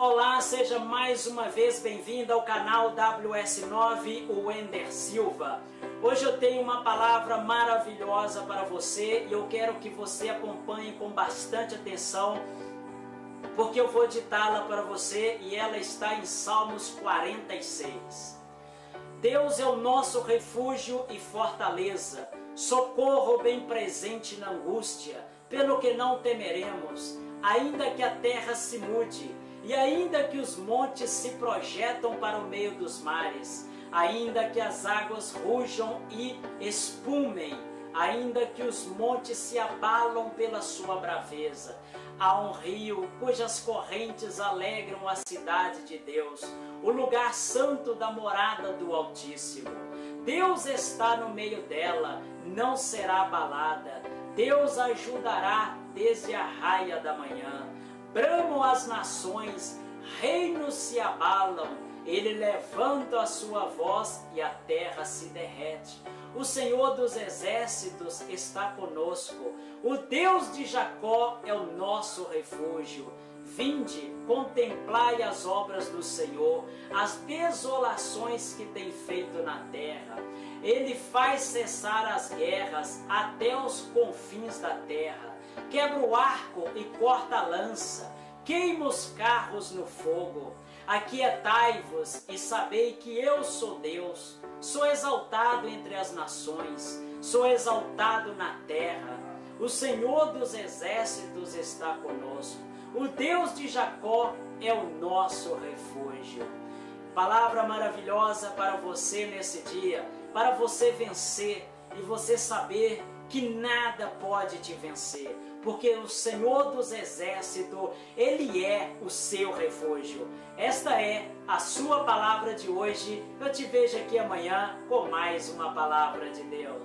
Olá, seja mais uma vez bem-vindo ao canal WS9 Wender Silva. Hoje eu tenho uma palavra maravilhosa para você e eu quero que você acompanhe com bastante atenção, porque eu vou ditá-la para você e ela está em Salmos 46. Deus é o nosso refúgio e fortaleza, socorro bem presente na angústia, pelo que não temeremos, ainda que a terra se mude e ainda que os montes se projetam para o meio dos mares, ainda que as águas rujam e espumem, ainda que os montes se abalam pela sua braveza, há um rio cujas correntes alegram a cidade de Deus, o lugar santo da morada do Altíssimo. Deus está no meio dela, não será abalada. Deus ajudará desde a raia da manhã. Bramam as nações, reinos se abalam, ele levanta a sua voz e a terra se derrete. O Senhor dos exércitos está conosco, o Deus de Jacó é o nosso refúgio. Vinde, contemplai as obras do Senhor, as desolações que tem feito na terra. Ele faz cessar as guerras até os confins da terra quebra o arco e corta a lança, queima os carros no fogo. Aquietai-vos e sabei que eu sou Deus, sou exaltado entre as nações, sou exaltado na terra. O Senhor dos exércitos está conosco, o Deus de Jacó é o nosso refúgio. Palavra maravilhosa para você nesse dia, para você vencer e você saber que nada pode te vencer, porque o Senhor dos Exércitos, Ele é o seu refúgio. Esta é a sua palavra de hoje. Eu te vejo aqui amanhã com mais uma palavra de Deus.